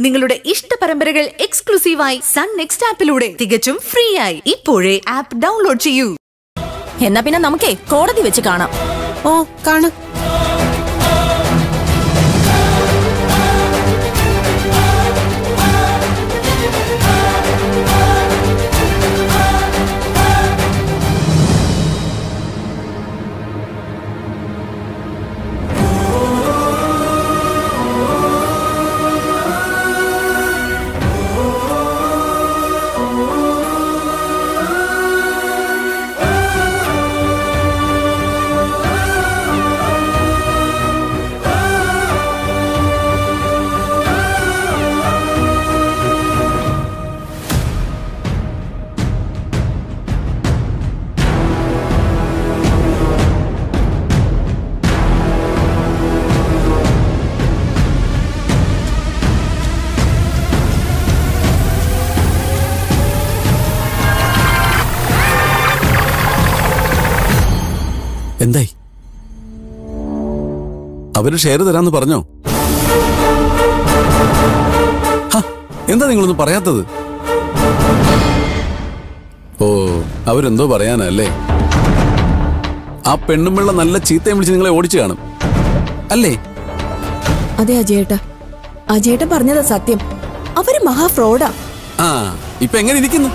നിങ്ങളുടെ ഇഷ്ട പരമ്പരകൾ എക്സ്ക്ലൂസീവായി സൺ നെക്സ്റ്റ് ആപ്പിലൂടെ തികച്ചും ഫ്രീ ആയി ഇപ്പോഴേ ആപ്പ് ഡൗൺലോഡ് ചെയ്യൂ. എന്നാ പിന്നെ നമുക്കേ കോടതി വെച്ച് കാണാം. ഓ കാണ്. എന്തായി? അവർ ഷെയർ തരാന്ന് പറഞ്ഞോ? എന്താ നിങ്ങളൊന്നും പറയാത്തത്? ഓ അവരെന്തോ പറയാനല്ലേ? ആ പെണ്ണും വെള്ള നല്ല ചീത്തയും വിളിച്ച് നിങ്ങളെ ഓടിച്ചു കാണും. അല്ലേ? അതെ അജയേട്ട. അജയേട്ട പറഞ്ഞതാ സത്യം. അവർ മഹാ ഫ്രോഡാ. ആ ഇപ്പൊ എങ്ങനെ ഇരിക്കുന്നു?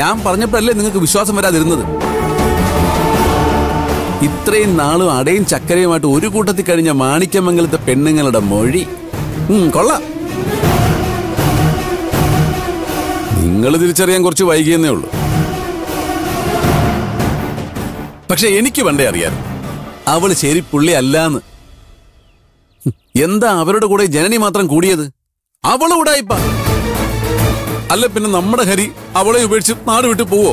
ഞാൻ പറഞ്ഞപ്പോഴല്ലേ നിങ്ങൾക്ക് വിശ്വാസം വരാതിരുന്നത്. ഇത്രയും നാളും അടയും ചക്കരയുമായിട്ട് ഒരു കൂട്ടത്തിൽ കഴിഞ്ഞ മാണിക്യമംഗലത്തെ പെണ്ണുങ്ങളുടെ മൊഴി. കൊള്ളാം. നിങ്ങൾ തിരിച്ചറിയാൻ കുറച്ച് വൈകിയെന്നേ ഉള്ളൂ. പക്ഷെ എനിക്ക് പണ്ടേ അറിയാം. അവൾ ശരി പുള്ളി അല്ലാന്ന് എന്താ അവരുടെ കൂടെ ജനനി മാത്രം കൂടിയത്? അവൾ ഉടായിപ്പ. അല്ല പിന്നെ നമ്മുടെ ഹരി അവളെ ഉപേക്ഷിച്ച് നാട് വിട്ടു പോവോ?